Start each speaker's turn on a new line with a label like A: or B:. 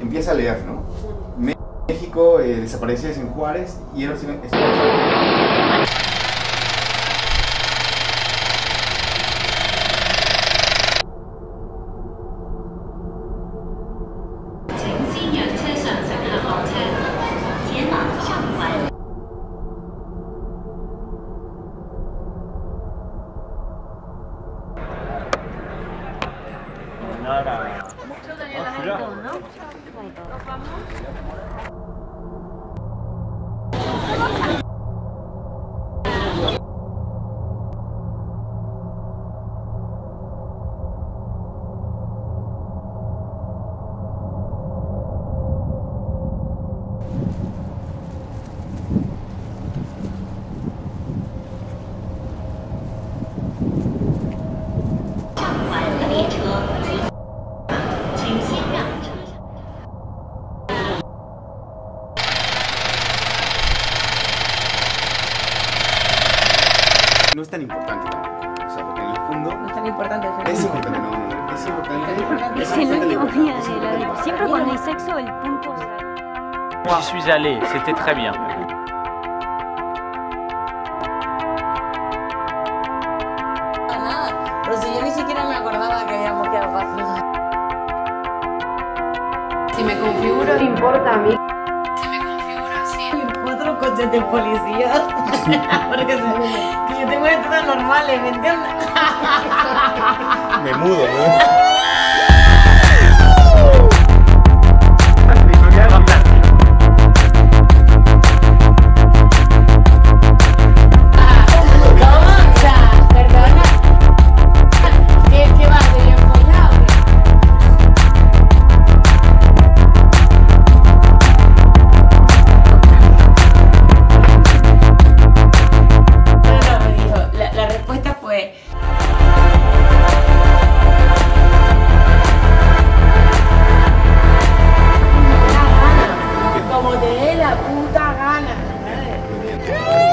A: Empieza a leer, ¿no? México, eh, desaparecidas en Juárez, y era... Mira. No es tan importante tampoco. O sea, porque en el fondo.
B: No es tan importante.
A: Es importante, no, no, no. Es importante.
C: Es el último día de la Siempre cuando hay sexo, el punto.
D: J'y suis allé, c'était très bien.
B: Nada, pero si yo ni siquiera me acordaba que habíamos quedado fácil.
E: Si me configuro, ¿le importa a mí?
B: Si me configuro así. Cuatro coches de policía. Porque se, normales, ¿me entiendes?
A: Me mudo, ¿no? puta gana.